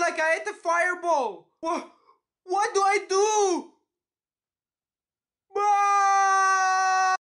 like I hit the fireball. Whoa.